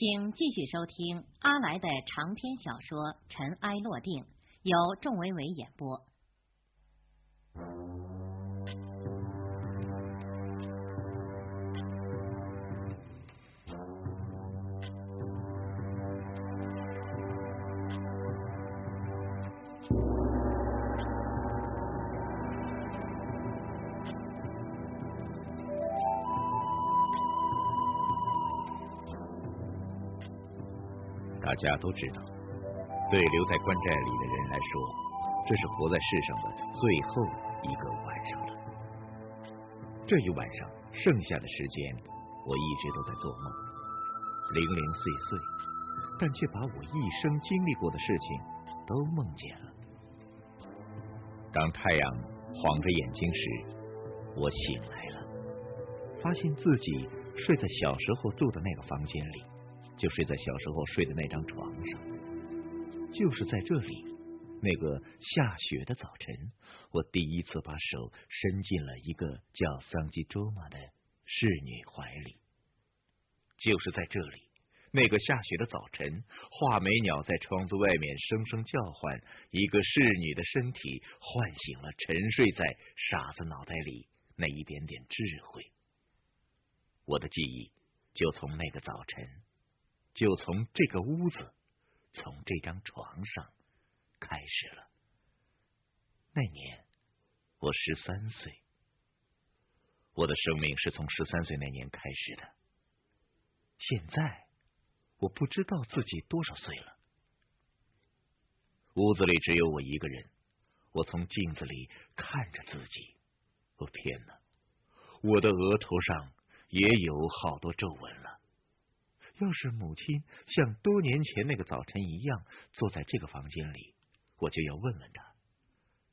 请继续收听阿来的长篇小说《尘埃落定》，由仲维维演播。家都知道，对留在关寨里的人来说，这是活在世上的最后一个晚上了。这一晚上剩下的时间，我一直都在做梦，零零碎碎，但却把我一生经历过的事情都梦见了。当太阳晃着眼睛时，我醒来了，发现自己睡在小时候住的那个房间里。就睡在小时候睡的那张床上，就是在这里，那个下雪的早晨，我第一次把手伸进了一个叫桑吉卓玛的侍女怀里。就是在这里，那个下雪的早晨，画眉鸟在窗子外面声声叫唤，一个侍女的身体唤醒了沉睡在傻子脑袋里那一点点智慧。我的记忆就从那个早晨。就从这个屋子，从这张床上开始了。那年我十三岁，我的生命是从十三岁那年开始的。现在我不知道自己多少岁了。屋子里只有我一个人，我从镜子里看着自己。我天哪，我的额头上也有好多皱纹了。要是母亲像多年前那个早晨一样坐在这个房间里，我就要问问他，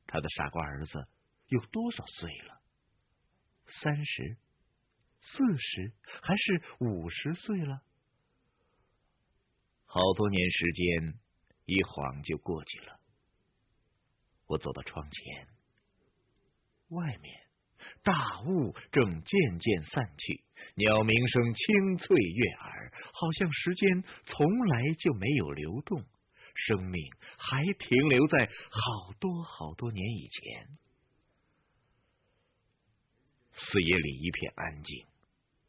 他的傻瓜儿子有多少岁了？三十、四十还是五十岁了？好多年时间一晃就过去了。我走到窗前，外面。大雾正渐渐散去，鸟鸣声清脆悦耳，好像时间从来就没有流动，生命还停留在好多好多年以前。四野里一片安静，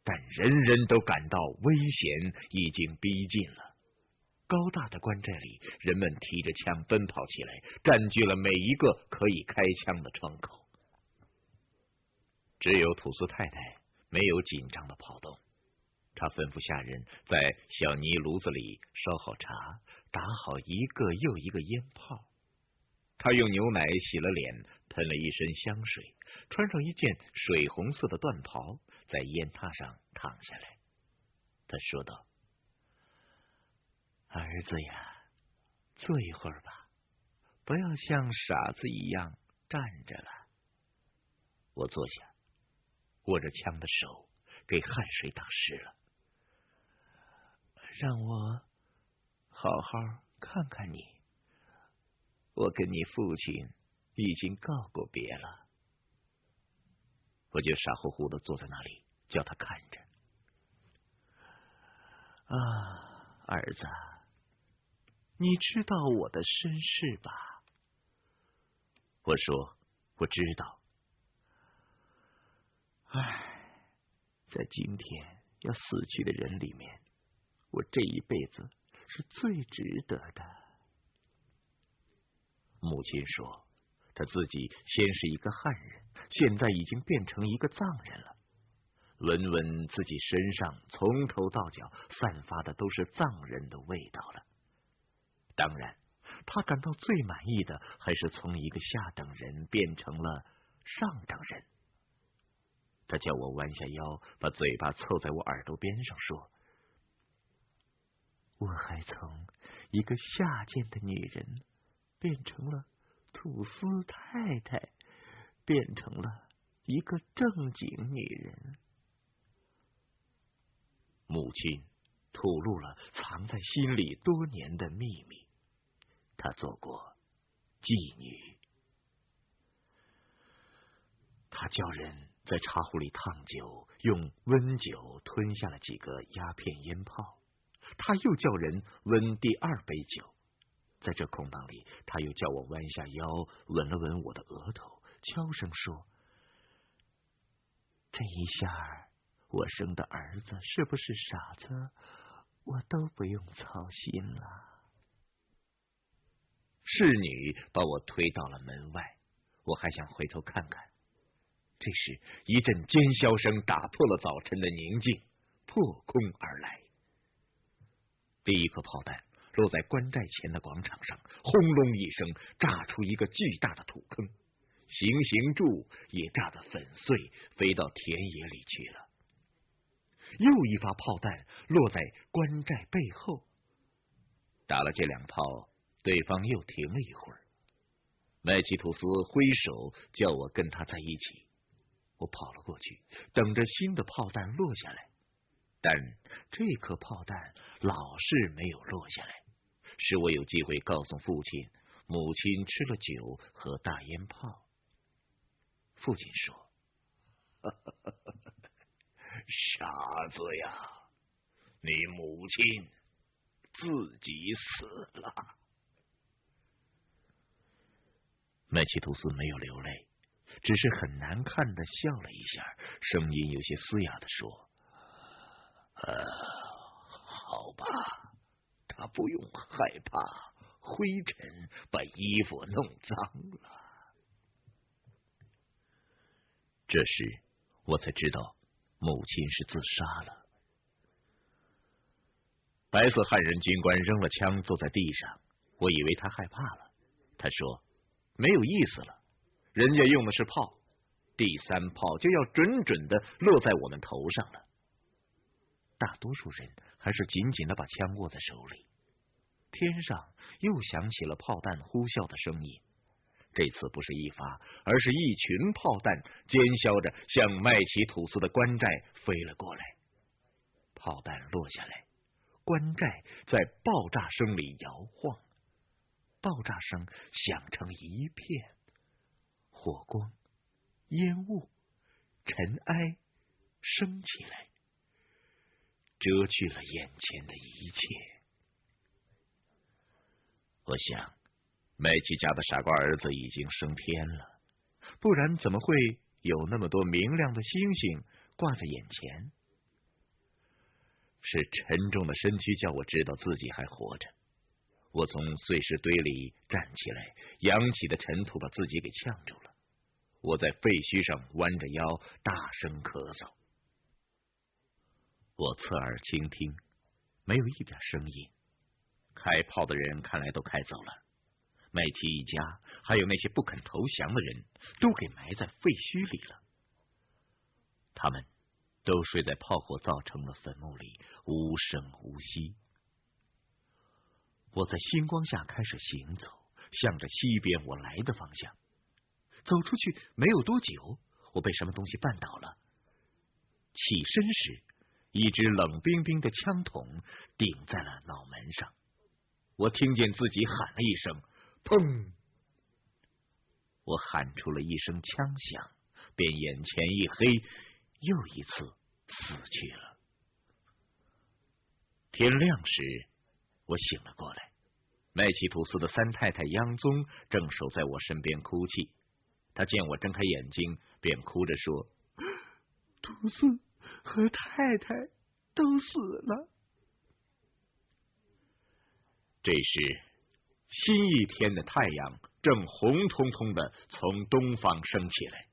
但人人都感到危险已经逼近了。高大的关寨里，人们提着枪奔跑起来，占据了每一个可以开枪的窗口。只有土司太太没有紧张的跑动，他吩咐下人在小泥炉子里烧好茶，打好一个又一个烟泡。他用牛奶洗了脸，喷了一身香水，穿上一件水红色的缎袍，在烟榻上躺下来。他说道：“儿子呀，坐一会儿吧，不要像傻子一样站着了。”我坐下。握着枪的手给汗水打湿了，让我好好看看你。我跟你父亲已经告过别了，我就傻乎乎的坐在那里，叫他看着。啊，儿子，你知道我的身世吧？我说，我知道。唉，在今天要死去的人里面，我这一辈子是最值得的。母亲说，他自己先是一个汉人，现在已经变成一个藏人了。闻闻自己身上从头到脚散发的都是藏人的味道了。当然，他感到最满意的还是从一个下等人变成了上等人。他叫我弯下腰，把嘴巴凑在我耳朵边上说：“我还从一个下贱的女人变成了土司太太，变成了一个正经女人。”母亲吐露了藏在心里多年的秘密，她做过妓女，她叫人。在茶壶里烫酒，用温酒吞下了几个鸦片烟泡。他又叫人温第二杯酒。在这空档里，他又叫我弯下腰，吻了吻我的额头，悄声说：“这一下，我生的儿子是不是傻子，我都不用操心了。”侍女把我推到了门外，我还想回头看看。这时，一阵尖啸声打破了早晨的宁静，破空而来。第一颗炮弹。落在关寨前的广场上，轰隆一声，炸出一个巨大的土坑，行刑柱也炸得粉碎，飞到田野里去了。又一发炮弹落在关寨背后，打了这两炮，对方又停了一会儿。麦奇图斯挥手叫我跟他在一起，我跑了过去，等着新的炮弹落下来，但这颗炮弹老是没有落下来。使我有机会告诉父亲，母亲吃了酒和大烟炮。父亲说：“傻子呀，你母亲自己死了。”麦奇图斯没有流泪，只是很难看的笑了一下，声音有些嘶哑的说：“，好吧。”他不用害怕灰尘把衣服弄脏了。这时我才知道母亲是自杀了。白色汉人军官扔了枪，坐在地上。我以为他害怕了。他说：“没有意思了，人家用的是炮，第三炮就要准准的落在我们头上了。”大多数人还是紧紧的把枪握在手里。天上又响起了炮弹呼啸的声音，这次不是一发，而是一群炮弹尖啸着向麦奇土司的关寨飞了过来。炮弹落下来，关寨在爆炸声里摇晃，爆炸声响成一片，火光、烟雾、尘埃升起来，遮去了眼前的一切。我想，麦琪家的傻瓜儿子已经升天了，不然怎么会有那么多明亮的星星挂在眼前？是沉重的身躯叫我知道自己还活着。我从碎石堆里站起来，扬起的尘土把自己给呛住了。我在废墟上弯着腰，大声咳嗽。我侧耳倾听，没有一点声音。开炮的人看来都开走了，麦琪一家还有那些不肯投降的人都给埋在废墟里了。他们都睡在炮火造成的坟墓里，无声无息。我在星光下开始行走，向着西边我来的方向。走出去没有多久，我被什么东西绊倒了。起身时，一只冷冰冰的枪筒顶在了脑门上。我听见自己喊了一声“砰”，我喊出了一声枪响，便眼前一黑，又一次死去了。天亮时，我醒了过来，麦奇图斯的三太太央宗正守在我身边哭泣。他见我睁开眼睛，便哭着说：“图斯和太太都死了。”这时，新一天的太阳正红彤彤的从东方升起来。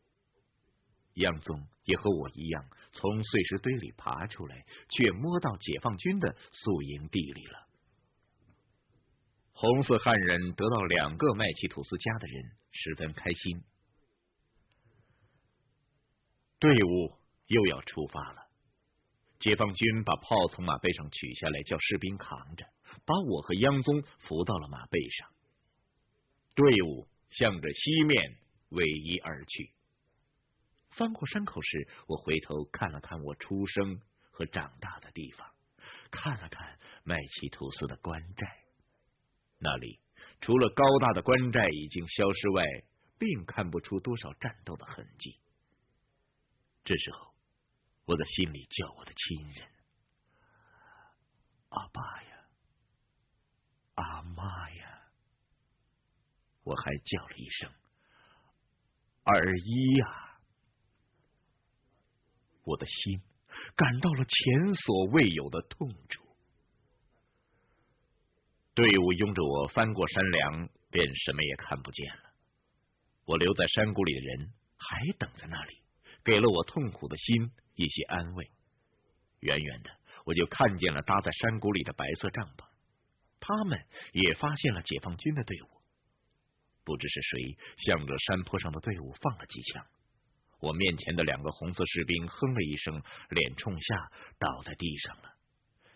杨宗也和我一样从碎石堆里爬出来，却摸到解放军的宿营地里了。红色汉人得到两个麦奇土司家的人，十分开心。队伍又要出发了。解放军把炮从马背上取下来，叫士兵扛着。把我和央宗扶到了马背上，队伍向着西面逶迤而去。翻过山口时，我回头看了看我出生和长大的地方，看了看麦奇图斯的关寨，那里除了高大的关寨已经消失外，并看不出多少战斗的痕迹。这时候我在心里叫我的亲人阿爸呀阿妈呀我还叫了一声二一呀我的心感到了前所未有的痛楚。队伍拥着我翻过山梁便什么也看不见了。我留在山谷里的人还等在那里给了我痛苦的心一些安慰。远远的，我就看见了搭在山谷里的白色帐篷，他们也发现了解放军的队伍。不知是谁向着山坡上的队伍放了几枪，我面前的两个红色士兵哼了一声，脸冲下倒在地上了，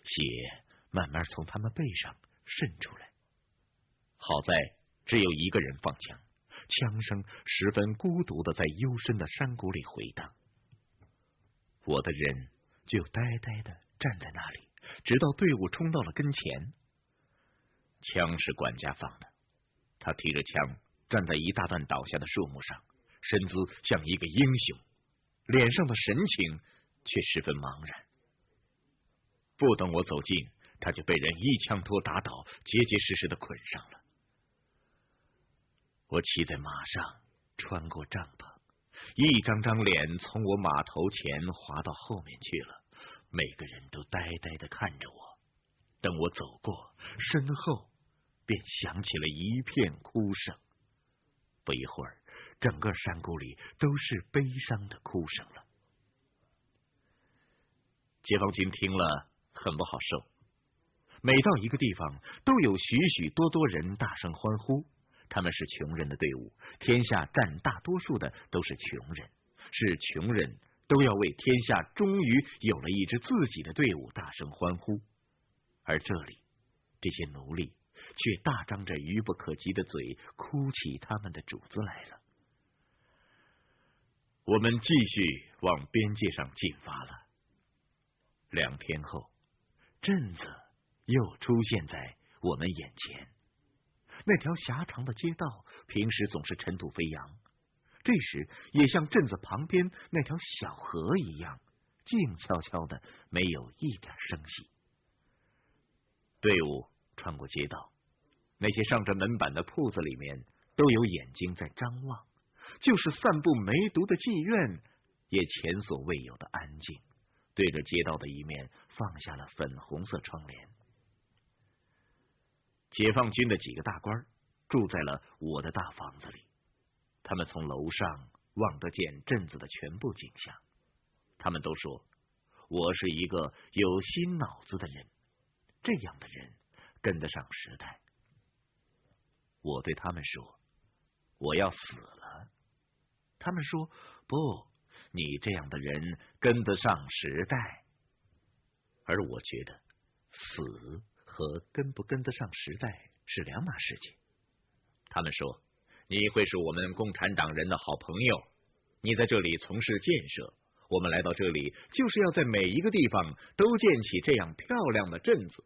血慢慢从他们背上渗出来。好在只有一个人放枪，枪声十分孤独的在幽深的山谷里回荡。我的人就呆呆的站在那里，直到队伍冲到了跟前。枪是管家放的。他提着枪，站在一大段倒下的树木上，身姿像一个英雄，脸上的神情却十分茫然。不等我走近，他就被人一枪托打倒，结结实实的捆上了。我骑在马上，穿过帐篷，一张张脸从我马头前滑到后面去了，每个人都呆呆的看着我。等我走过身后。便响起了一片哭声。不一会儿，整个山谷里都是悲伤的哭声了。解放军听了很不好受。每到一个地方，都有许许多多人大声欢呼。他们是穷人的队伍，天下占大多数的都是穷人，是穷人都要为天下终于有了一支自己的队伍大声欢呼。而这里，这些奴隶。却大张着愚不可及的嘴，哭起他们的主子来了。我们继续往边界上进发了。两天后，镇子又出现在我们眼前。那条狭长的街道，平时总是尘土飞扬，这时也像镇子旁边那条小河一样，静悄悄的，没有一点声息。队伍穿过街道。那些上着门板的铺子里面都有眼睛在张望，就是散布梅毒的妓院也前所未有的安静，对着街道的一面放下了粉红色窗帘。解放军的几个大官住在了我的大房子里，他们从楼上望得见镇子的全部景象。他们都说我是一个有新脑子的人，这样的人跟得上时代。我对他们说：“我要死了。”他们说：“不，你这样的人跟得上时代。”而我觉得，死和跟不跟得上时代是两码事情。他们说：“你会是我们共产党人的好朋友，你在这里从事建设，我们来到这里就是要在每一个地方都建起这样漂亮的镇子。”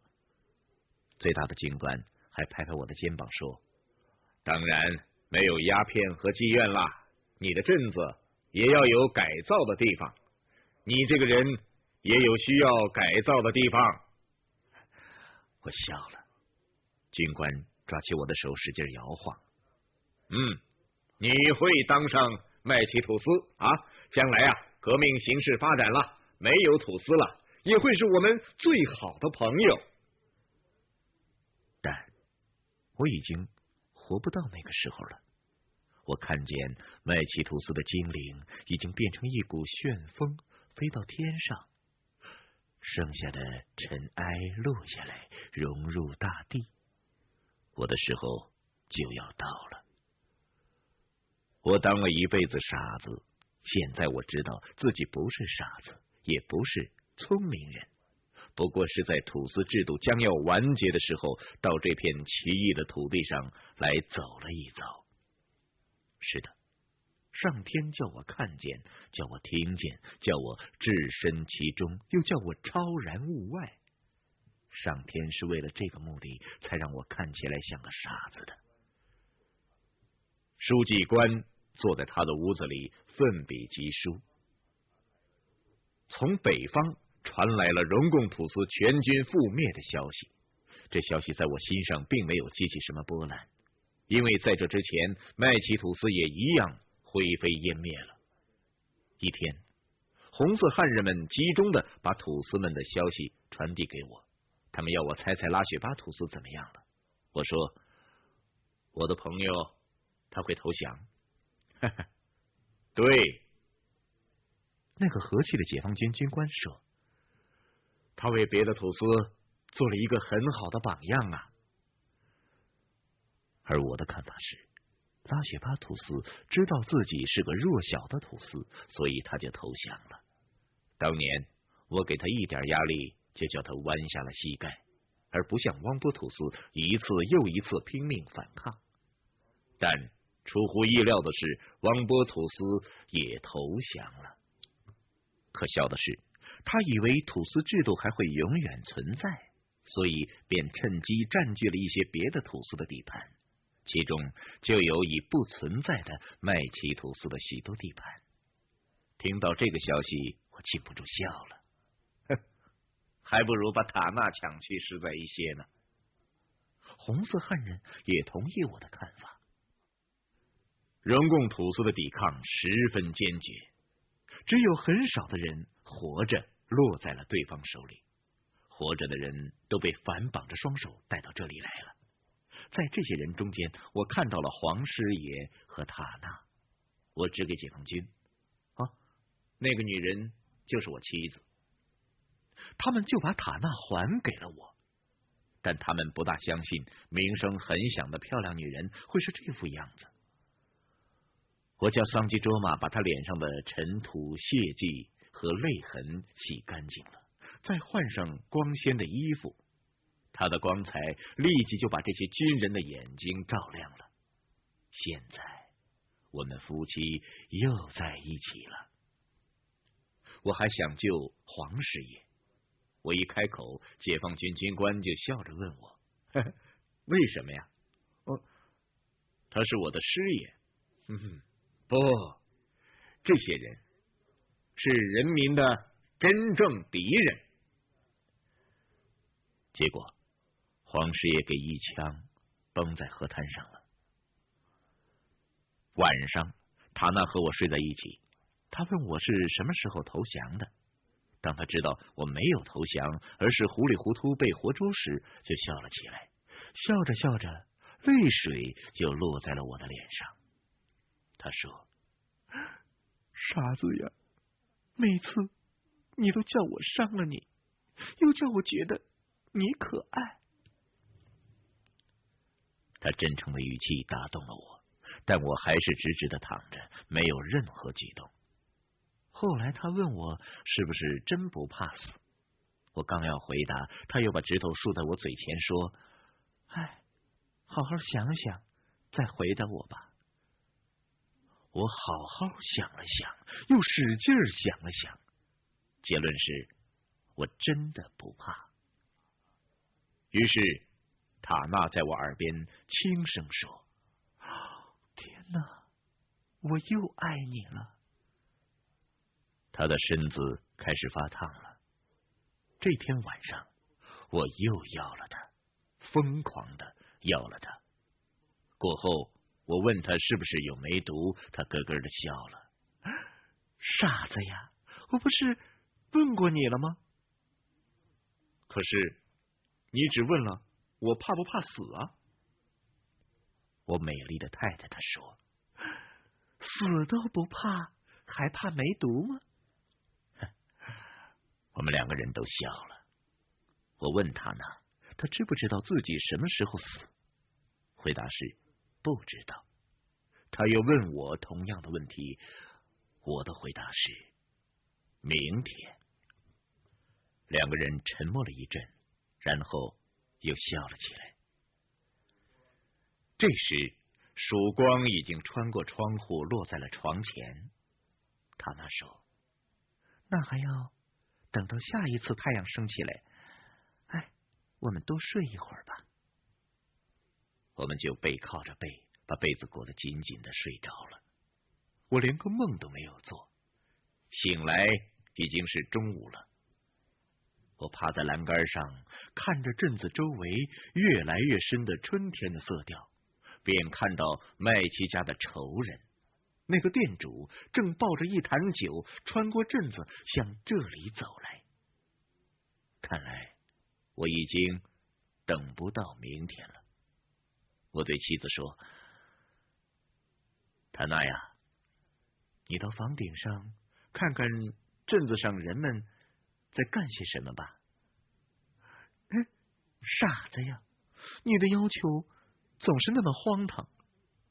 最大的军官还拍拍我的肩膀说。当然没有鸦片和妓院啦，你的镇子也要有改造的地方，你这个人也有需要改造的地方。我笑了，军官抓起我的手使劲摇晃。嗯，你会当上麦奇吐司啊？将来啊，革命形势发展了，没有吐司了，也会是我们最好的朋友。但我已经。活不到那个时候了。我看见麦奇吐司的精灵已经变成一股旋风，飞到天上，剩下的尘埃落下来，融入大地。我的时候就要到了。我当了一辈子傻子，现在我知道自己不是傻子，也不是聪明人。不过是在土司制度将要完结的时候，到这片奇异的土地上来走了一遭。是的，上天叫我看见，叫我听见，叫我置身其中，又叫我超然物外。上天是为了这个目的，才让我看起来像个傻子的。书记官坐在他的屋子里，奋笔疾书。从北方。传来了荣共土司全军覆灭的消息，这消息在我心上并没有激起什么波澜。因为在这之前，麦奇吐司也一样灰飞烟灭了。一天，红色汉人们集中的把土司们的消息传递给我，他们要我猜猜拉雪巴土司怎么样了。我说，我的朋友他会投降。哈哈，对，那个和气的解放军军官说，他为别的土司做了一个很好的榜样啊。而我的看法是，拉雪巴吐司知道自己是个弱小的吐司，所以他就投降了。当年我给他一点压力，就叫他弯下了膝盖，而不像汪波吐司一次又一次拼命反抗。但出乎意料的是，汪波吐司也投降了。可笑的是，他以为吐司制度还会永远存在，所以便趁机占据了一些别的吐司的地盘。其中就有已不存在的麦奇吐司的许多地盘。听到这个消息，我禁不住笑了。还不如把塔纳抢去实在一些呢。红色汉人也同意我的看法。荣共吐司的抵抗十分坚决，只有很少的人活着落在了对方手里。活着的人都被反绑着双手带到这里来了。在这些人中间，我看到了黄师爷和塔娜。我指给解放军：“啊，那个女人就是我妻子。”他们就把塔娜还给了我，但他们不大相信名声很响的漂亮女人会是这副样子。我叫桑吉卓玛把她脸上的尘土、血迹和泪痕洗干净了，再换上光鲜的衣服。他的光彩立即就把这些军人的眼睛照亮了。现在，我们夫妻又在一起了。我还想救黄师爷，我一开口，解放军军官就笑着问我：“ 为什么呀？”“哦，他是我的师爷。”“嗯，不，这些人是人民的真正敌人。”结果。黄师爷给一枪崩在河滩上了。晚上，塔娜和我睡在一起。他问我是什么时候投降的。当他知道我没有投降，而是糊里糊涂被活捉时，就笑了起来。笑着笑着，泪水就落在了我的脸上。他说：“傻子呀，每次你都叫我伤了你，又叫我觉得你可爱。”他真诚的语气打动了我，但我还是直直的躺着，没有任何举动。后来他问我是不是真不怕死，我刚要回答，他又把指头竖在我嘴前说：“哎，好好想想，再回答我吧。”我好好想了想，又使劲想了想，结论是我真的不怕。于是。塔娜在我耳边轻声说：“ 天哪，我又爱你了。”他的身子开始发烫了。这天晚上，我又要了他，疯狂的要了他。过后，我问他是不是有梅毒，他咯咯的笑了。傻子呀，我不是问过你了吗？可是你只问了。我怕不怕死啊？我美丽的太太她说：“死都不怕，还怕梅毒吗？” 我们两个人都笑了。我问他呢，他知不知道自己什么时候死？回答是不知道。他又问我同样的问题，我的回答是明天。两个人沉默了一阵，然后。又笑了起来。这时，曙光已经穿过窗户，落在了床前。他那说：“那还要等到下一次太阳升起来。”哎，我们多睡一会儿吧。我们就背靠着背，把被子裹得紧紧的睡着了。我连个梦都没有做，醒来已经是中午了。我趴在栏杆上，看着镇子周围越来越深的春天的色调，便看到麦琪家的仇人，那个店主正抱着一坛酒穿过镇子向这里走来。看来我已经等不到明天了。我对妻子说：“塔娜呀，你到房顶上看看镇子上人们在干些什么吧。”哎，傻子呀！你的要求总是那么荒唐，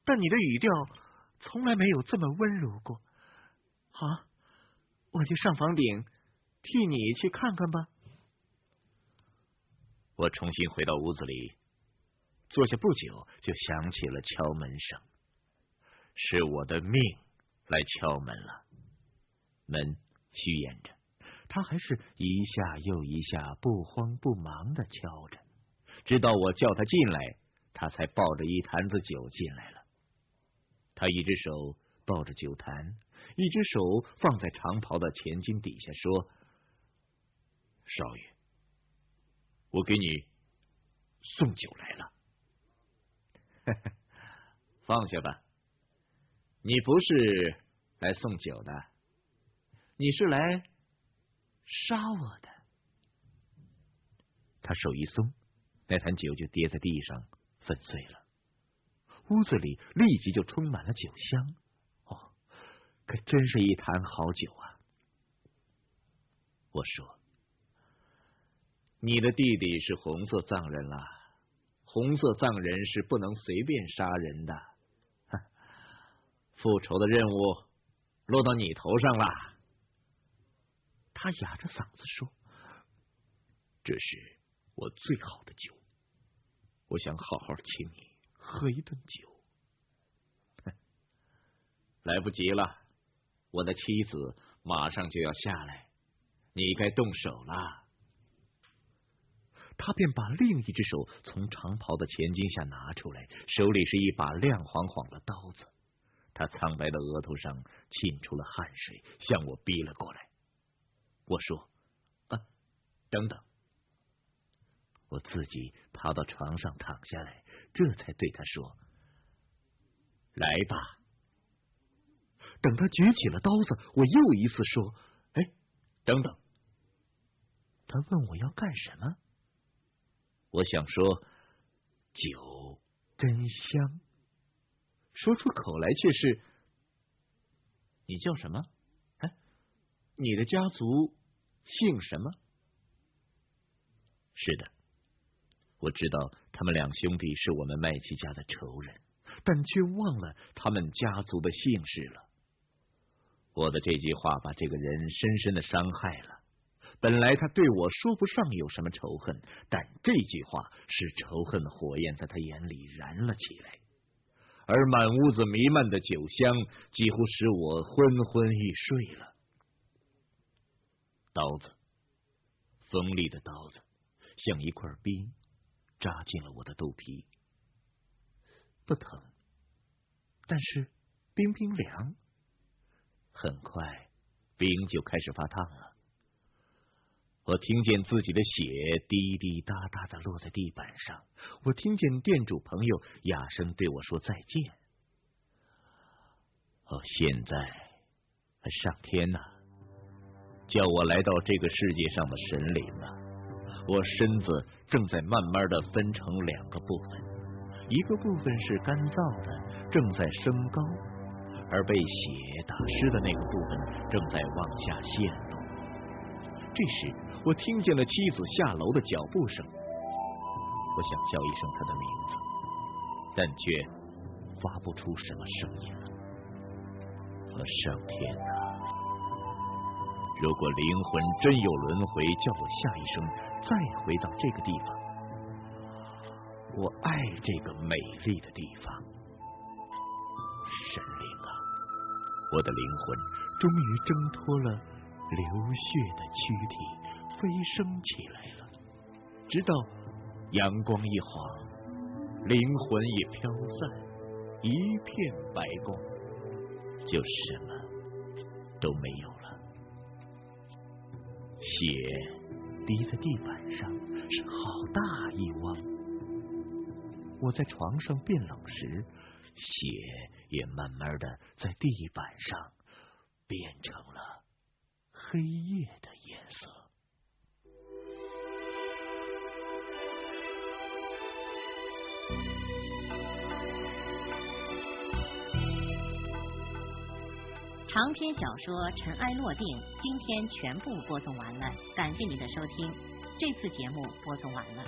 但你的语调从来没有这么温柔过。好，我就上房顶替你去看看吧。我重新回到屋子里，坐下不久，就响起了敲门声。是我的命来敲门了。门虚掩着，他还是一下又一下，不慌不忙的敲着，直到我叫他进来，他才抱着一坛子酒进来了。他一只手抱着酒坛，一只手放在长袍的前襟底下，说：“少爷。”我给你送酒来了，放下吧。你不是来送酒的，你是来杀我的。他手一松，那坛酒就跌在地上粉碎了。屋子里立即就充满了酒香。哦，可真是一坛好酒啊！我说。你的弟弟是红色藏人了，红色藏人是不能随便杀人的。复仇的任务落到你头上了。他哑着嗓子说：“这是我最好的酒，我想好好请你喝一顿酒。”来不及了，我的妻子马上就要下来，你该动手了。他便把另一只手从长袍的前襟下拿出来，手里是一把亮晃晃的刀子。他苍白的额头上沁出了汗水，向我逼了过来。我说：“啊，等等！”我自己爬到床上躺下来，这才对他说：“来吧。”等他举起了刀子，我又一次说：“哎，等等！”他问我要干什么？我想说，酒真香。说出口来却是，你叫什么？你的家族姓什么？是的，我知道他们两兄弟是我们麦琪家的仇人，但却忘了他们家族的姓氏了。我的这句话把这个人深深的伤害了。本来他对我说不上有什么仇恨，但这句话使仇恨的火焰在他眼里燃了起来，而满屋子弥漫的酒香几乎使我昏昏欲睡了。刀子，锋利的刀子，像一块冰扎进了我的肚皮，不疼，但是冰冰凉。很快，冰就开始发烫了。我听见自己的血滴滴答答的落在地板上，我听见店主朋友哑声对我说再见。哦，现在上天呐，叫我来到这个世界上的神灵啊！我身子正在慢慢的分成两个部分，一个部分是干燥的，正在升高，而被血打湿的那个部分正在往下陷落。这时。我听见了妻子下楼的脚步声，我想叫一声她的名字，但却发不出什么声音了。我上天呐！如果灵魂真有轮回，叫我下一生再回到这个地方，我爱这个美丽的地方。神灵啊，我的灵魂终于挣脱了流血的躯体。飞升起来了，直到阳光一晃，灵魂也飘散，一片白光，就什么都没有。血滴在地板上，是好大一汪。我在床上变冷时，血也慢慢的在地板上变成了黑夜的长篇小说《尘埃落定》今天全部播送完了，感谢您的收听。这次节目播送完了。